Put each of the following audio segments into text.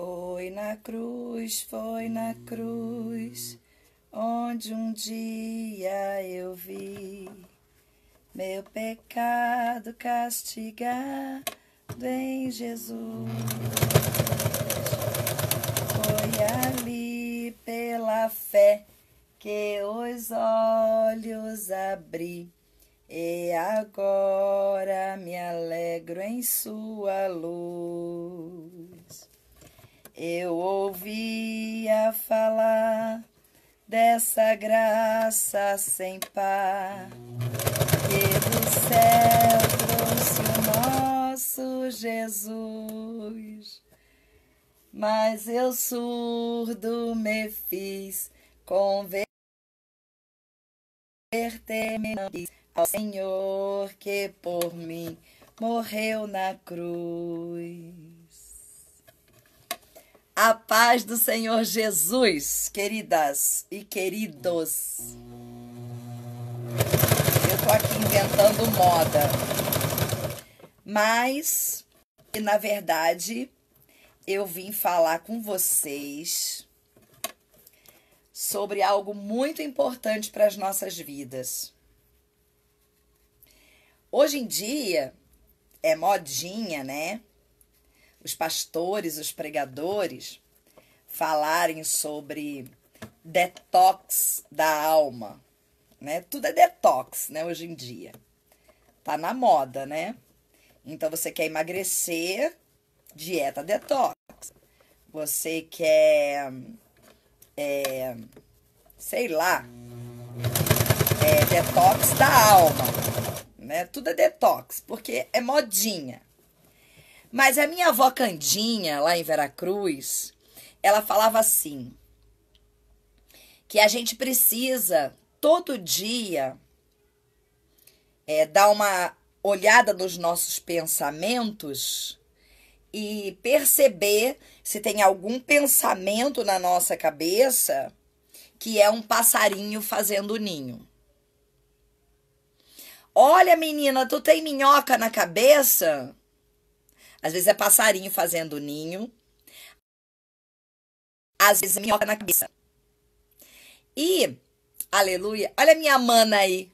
Foi na cruz, foi na cruz, onde um dia eu vi meu pecado castigado em Jesus. Foi ali pela fé que os olhos abri. E agora me alegro em sua luz. Eu ouvia falar dessa graça sem par que do céu trouxe o nosso Jesus. Mas eu surdo me fiz, converter-me ao Senhor que por mim morreu na cruz. A paz do Senhor Jesus, queridas e queridos. Eu tô aqui inventando moda. Mas, na verdade, eu vim falar com vocês sobre algo muito importante para as nossas vidas. Hoje em dia é modinha, né? Os pastores, os pregadores falarem sobre detox da alma, né? Tudo é detox, né, hoje em dia. Tá na moda, né? Então você quer emagrecer, dieta detox. Você quer é, sei lá, é, detox da alma, né? Tudo é detox, porque é modinha. Mas a minha avó Candinha, lá em Veracruz, ela falava assim: que a gente precisa todo dia é, dar uma olhada nos nossos pensamentos e perceber se tem algum pensamento na nossa cabeça que é um passarinho fazendo ninho. Olha, menina, tu tem minhoca na cabeça? Às vezes é passarinho fazendo ninho. Às vezes é minhoca na cabeça. E, aleluia, olha minha mana aí.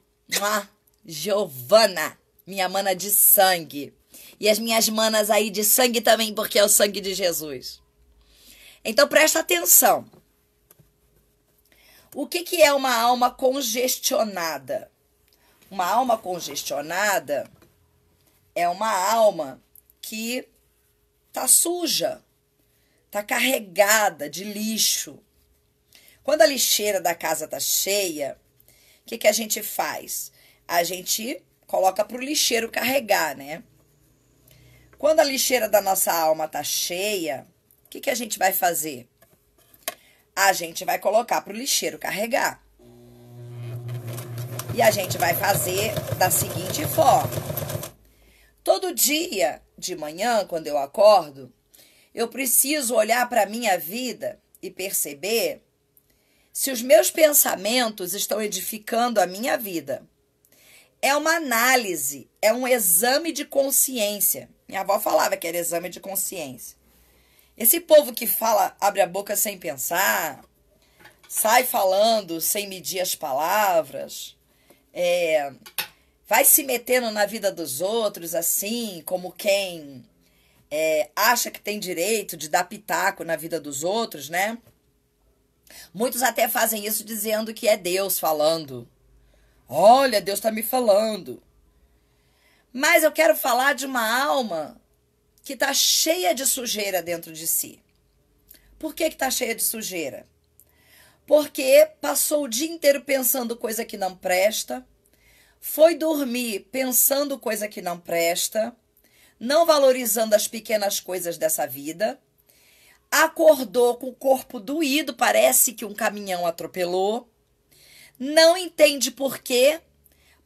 Giovana, minha mana de sangue. E as minhas manas aí de sangue também, porque é o sangue de Jesus. Então presta atenção. O que, que é uma alma congestionada? Uma alma congestionada é uma alma que tá suja, tá carregada de lixo. Quando a lixeira da casa tá cheia, o que, que a gente faz? A gente coloca pro lixeiro carregar, né? Quando a lixeira da nossa alma tá cheia, o que, que a gente vai fazer? A gente vai colocar pro lixeiro carregar. E a gente vai fazer da seguinte forma: todo dia de manhã, quando eu acordo, eu preciso olhar para a minha vida e perceber se os meus pensamentos estão edificando a minha vida. É uma análise, é um exame de consciência. Minha avó falava que era exame de consciência. Esse povo que fala, abre a boca sem pensar, sai falando sem medir as palavras, é, vai se metendo na vida dos outros assim, como quem é, acha que tem direito de dar pitaco na vida dos outros, né? Muitos até fazem isso dizendo que é Deus falando. Olha, Deus está me falando. Mas eu quero falar de uma alma que está cheia de sujeira dentro de si. Por que está cheia de sujeira? Porque passou o dia inteiro pensando coisa que não presta, foi dormir pensando coisa que não presta, não valorizando as pequenas coisas dessa vida, acordou com o corpo doído, parece que um caminhão atropelou, não entende por quê,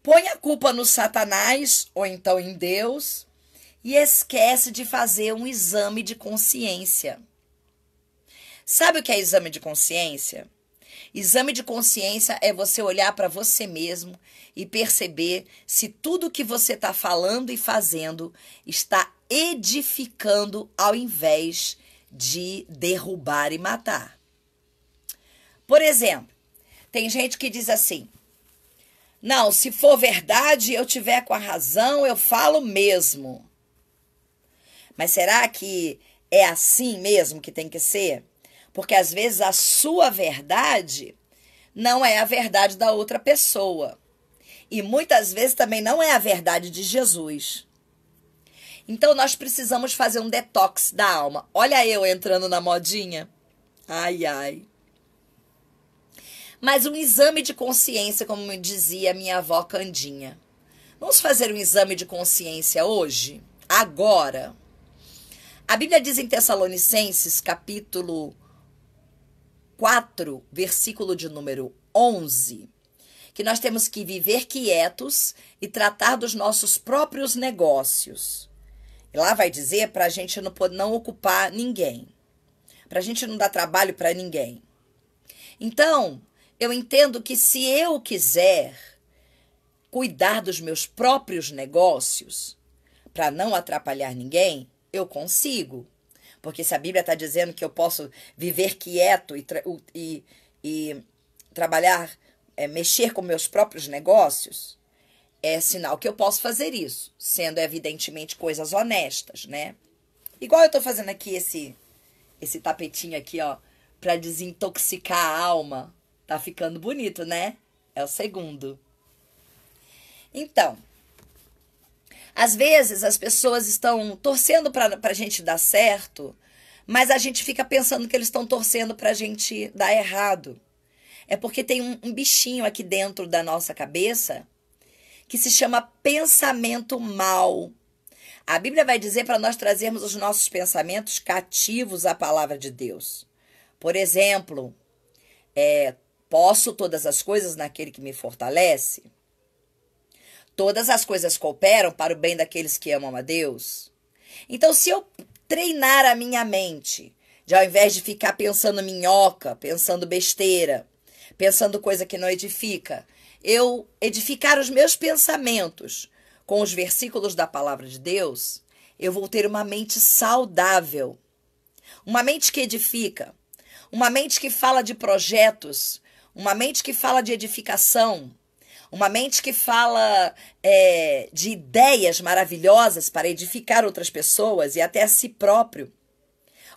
põe a culpa no Satanás ou então em Deus e esquece de fazer um exame de consciência. Sabe o que é exame de consciência? Exame de consciência é você olhar para você mesmo e perceber se tudo que você está falando e fazendo está edificando ao invés de derrubar e matar. Por exemplo, tem gente que diz assim: não, se for verdade, eu tiver com a razão, eu falo mesmo. Mas será que é assim mesmo que tem que ser? Porque às vezes a sua verdade não é a verdade da outra pessoa. E muitas vezes também não é a verdade de Jesus. Então nós precisamos fazer um detox da alma. Olha eu entrando na modinha. Ai, ai. Mas um exame de consciência, como dizia minha avó Candinha. Vamos fazer um exame de consciência hoje? Agora. A Bíblia diz em Tessalonicenses, capítulo 4, versículo de número 11, que nós temos que viver quietos e tratar dos nossos próprios negócios. E lá vai dizer para a gente não, não ocupar ninguém, para a gente não dar trabalho para ninguém. Então, eu entendo que se eu quiser cuidar dos meus próprios negócios, para não atrapalhar ninguém, eu consigo. Porque se a Bíblia está dizendo que eu posso viver quieto e, e, e trabalhar, é, mexer com meus próprios negócios, é sinal que eu posso fazer isso, sendo evidentemente coisas honestas, né? Igual eu estou fazendo aqui esse esse tapetinho aqui, ó, para desintoxicar a alma Tá ficando bonito, né? É o segundo. Então, às vezes as pessoas estão torcendo para a gente dar certo, mas a gente fica pensando que eles estão torcendo para a gente dar errado. É porque tem um, um bichinho aqui dentro da nossa cabeça que se chama pensamento mal. A Bíblia vai dizer para nós trazermos os nossos pensamentos cativos à palavra de Deus. Por exemplo, é, Posso todas as coisas naquele que me fortalece? Todas as coisas cooperam para o bem daqueles que amam a Deus? Então, se eu treinar a minha mente, de ao invés de ficar pensando minhoca, pensando besteira, pensando coisa que não edifica, eu edificar os meus pensamentos com os versículos da palavra de Deus, eu vou ter uma mente saudável. Uma mente que edifica, uma mente que fala de projetos, uma mente que fala de edificação, uma mente que fala é, de ideias maravilhosas para edificar outras pessoas e até a si próprio.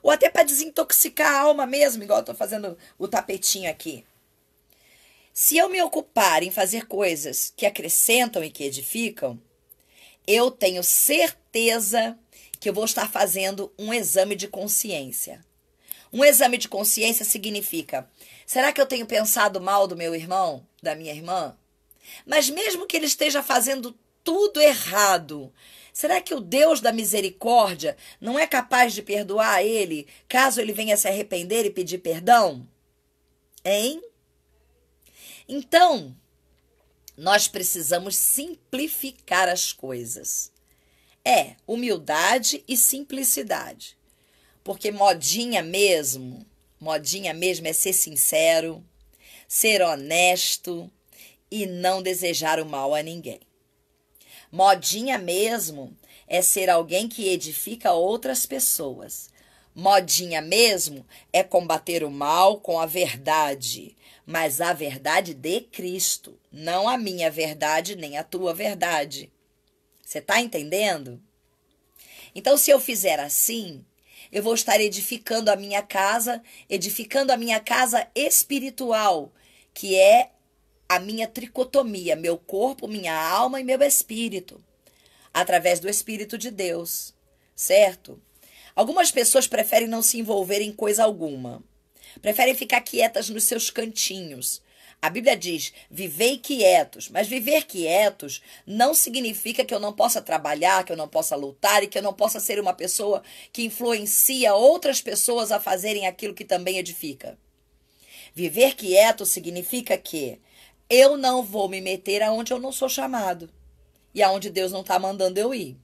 Ou até para desintoxicar a alma mesmo, igual eu estou fazendo o tapetinho aqui. Se eu me ocupar em fazer coisas que acrescentam e que edificam, eu tenho certeza que eu vou estar fazendo um exame de consciência. Um exame de consciência significa: será que eu tenho pensado mal do meu irmão, da minha irmã? Mas mesmo que ele esteja fazendo tudo errado, será que o Deus da misericórdia não é capaz de perdoar ele caso ele venha se arrepender e pedir perdão? Hein? Então, nós precisamos simplificar as coisas. É, humildade e simplicidade. Porque modinha mesmo, modinha mesmo é ser sincero, ser honesto e não desejar o mal a ninguém. Modinha mesmo é ser alguém que edifica outras pessoas. Modinha mesmo é combater o mal com a verdade, mas a verdade de Cristo, não a minha verdade nem a tua verdade. Você está entendendo? Então, se eu fizer assim, eu vou estar edificando a minha casa, edificando a minha casa espiritual, que é a minha tricotomia, meu corpo, minha alma e meu espírito, através do Espírito de Deus, certo? Algumas pessoas preferem não se envolver em coisa alguma, preferem ficar quietas nos seus cantinhos, a Bíblia diz: vivei quietos. Mas viver quietos não significa que eu não possa trabalhar, que eu não possa lutar e que eu não possa ser uma pessoa que influencia outras pessoas a fazerem aquilo que também edifica. Viver quieto significa que eu não vou me meter aonde eu não sou chamado e aonde Deus não está mandando eu ir.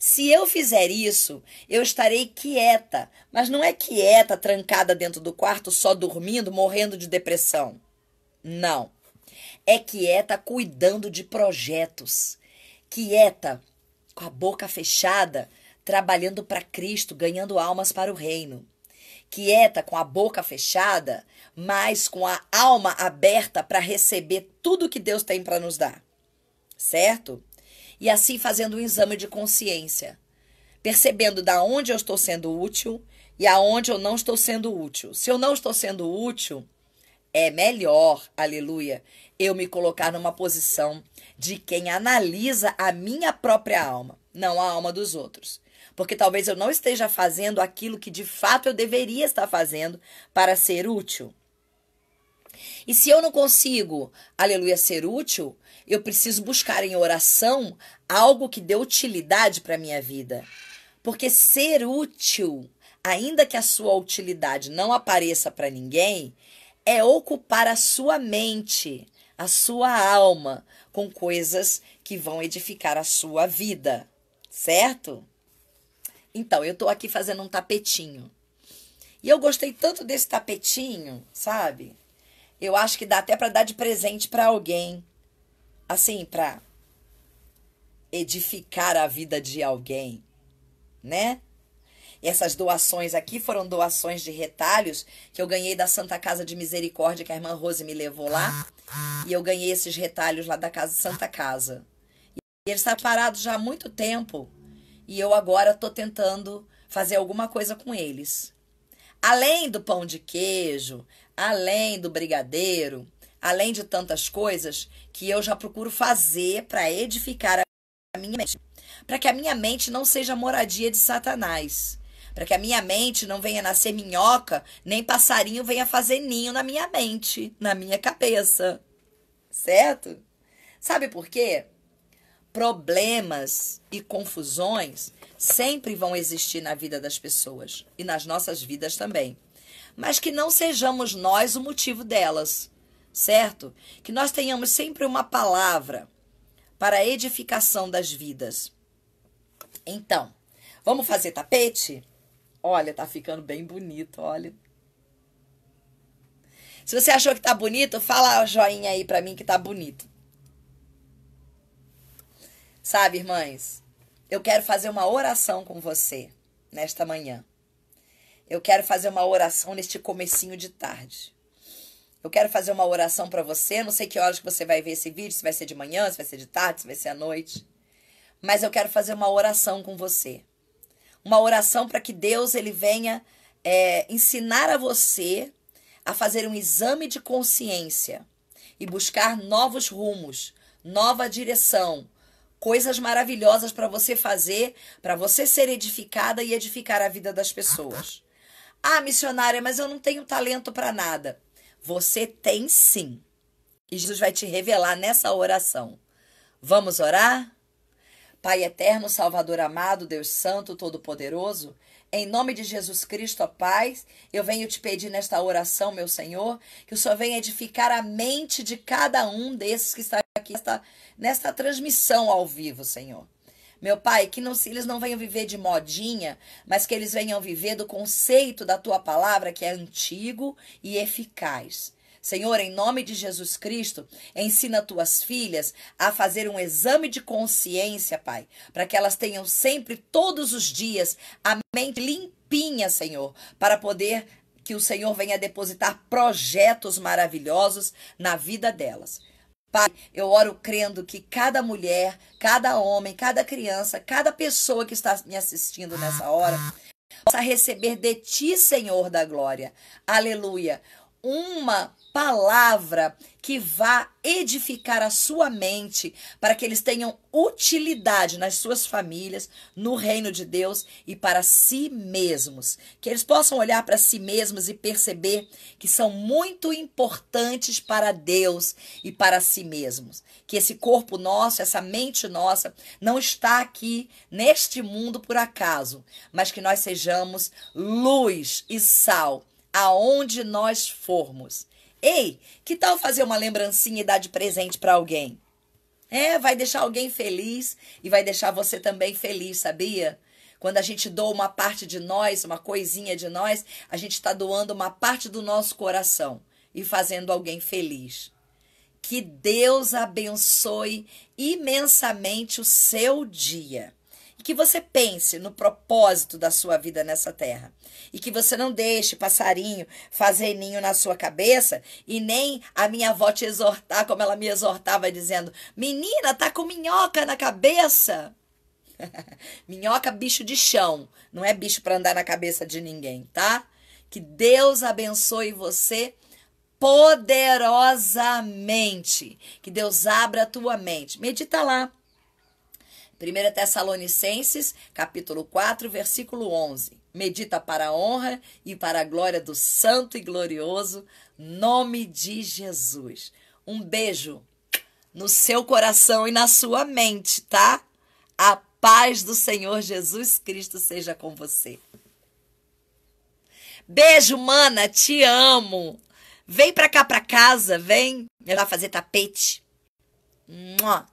Se eu fizer isso, eu estarei quieta, mas não é quieta, trancada dentro do quarto, só dormindo, morrendo de depressão. Não. É quieta cuidando de projetos. Quieta, com a boca fechada, trabalhando para Cristo, ganhando almas para o reino. Quieta, com a boca fechada, mas com a alma aberta para receber tudo que Deus tem para nos dar. Certo? E assim fazendo um exame de consciência, percebendo da onde eu estou sendo útil e aonde eu não estou sendo útil. Se eu não estou sendo útil, é melhor, aleluia, eu me colocar numa posição de quem analisa a minha própria alma, não a alma dos outros. Porque talvez eu não esteja fazendo aquilo que de fato eu deveria estar fazendo para ser útil. E se eu não consigo, aleluia, ser útil, eu preciso buscar em oração algo que dê utilidade para a minha vida. Porque ser útil, ainda que a sua utilidade não apareça para ninguém, é ocupar a sua mente, a sua alma com coisas que vão edificar a sua vida, certo? Então, eu tô aqui fazendo um tapetinho. E eu gostei tanto desse tapetinho, sabe? Eu acho que dá até para dar de presente para alguém. Assim, para edificar a vida de alguém, né? Essas doações aqui foram doações de retalhos que eu ganhei da Santa Casa de Misericórdia, que a irmã Rose me levou lá. E eu ganhei esses retalhos lá da Casa Santa Casa. E eles estão parados já há muito tempo. E eu agora estou tentando fazer alguma coisa com eles. Além do pão de queijo, além do brigadeiro, além de tantas coisas que eu já procuro fazer para edificar a minha mente. Para que a minha mente não seja moradia de Satanás para que a minha mente não venha nascer minhoca, nem passarinho venha fazer ninho na minha mente, na minha cabeça. Certo? Sabe por quê? Problemas e confusões sempre vão existir na vida das pessoas e nas nossas vidas também. Mas que não sejamos nós o motivo delas, certo? Que nós tenhamos sempre uma palavra para a edificação das vidas. Então, vamos fazer tapete? Olha, tá ficando bem bonito, olha. Se você achou que tá bonito, fala joinha aí pra mim que tá bonito. Sabe, irmãs, eu quero fazer uma oração com você nesta manhã. Eu quero fazer uma oração neste comecinho de tarde. Eu quero fazer uma oração para você. Não sei que horas que você vai ver esse vídeo, se vai ser de manhã, se vai ser de tarde, se vai ser à noite. Mas eu quero fazer uma oração com você uma oração para que Deus ele venha é, ensinar a você a fazer um exame de consciência e buscar novos rumos, nova direção, coisas maravilhosas para você fazer, para você ser edificada e edificar a vida das pessoas. Ah, missionária, mas eu não tenho talento para nada. Você tem sim. E Jesus vai te revelar nessa oração. Vamos orar? Pai eterno, Salvador amado, Deus Santo, Todo-Poderoso, em nome de Jesus Cristo, ó Pai, eu venho te pedir nesta oração, meu Senhor, que o Senhor venha edificar a mente de cada um desses que está aqui nesta, nesta transmissão ao vivo, Senhor. Meu Pai, que não, eles não venham viver de modinha, mas que eles venham viver do conceito da tua palavra que é antigo e eficaz. Senhor, em nome de Jesus Cristo, ensina tuas filhas a fazer um exame de consciência, Pai, para que elas tenham sempre, todos os dias, a mente limpinha, Senhor, para poder que o Senhor venha depositar projetos maravilhosos na vida delas. Pai, eu oro crendo que cada mulher, cada homem, cada criança, cada pessoa que está me assistindo nessa hora possa receber de ti, Senhor da glória. Aleluia uma palavra que vá edificar a sua mente para que eles tenham utilidade nas suas famílias, no reino de Deus e para si mesmos. Que eles possam olhar para si mesmos e perceber que são muito importantes para Deus e para si mesmos. Que esse corpo nosso, essa mente nossa, não está aqui neste mundo por acaso, mas que nós sejamos luz e sal aonde nós formos. Ei, que tal fazer uma lembrancinha e dar de presente para alguém? É, vai deixar alguém feliz e vai deixar você também feliz, sabia? Quando a gente doa uma parte de nós, uma coisinha de nós, a gente está doando uma parte do nosso coração e fazendo alguém feliz. Que Deus abençoe imensamente o seu dia que você pense no propósito da sua vida nessa terra. E que você não deixe passarinho fazer ninho na sua cabeça e nem a minha avó te exortar como ela me exortava dizendo: "Menina, tá com minhoca na cabeça". minhoca bicho de chão, não é bicho para andar na cabeça de ninguém, tá? Que Deus abençoe você poderosamente. Que Deus abra a tua mente. Medita lá. 1 Tessalonicenses, capítulo 4, versículo 11. Medita para a honra e para a glória do santo e glorioso nome de Jesus. Um beijo no seu coração e na sua mente, tá? A paz do Senhor Jesus Cristo seja com você. Beijo, mana, te amo. Vem pra cá pra casa, vem. Vou fazer tapete. Mua.